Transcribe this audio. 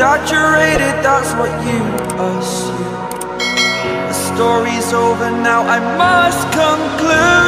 exaggerated, that's what you assume. The story's over now, I must conclude.